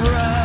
right.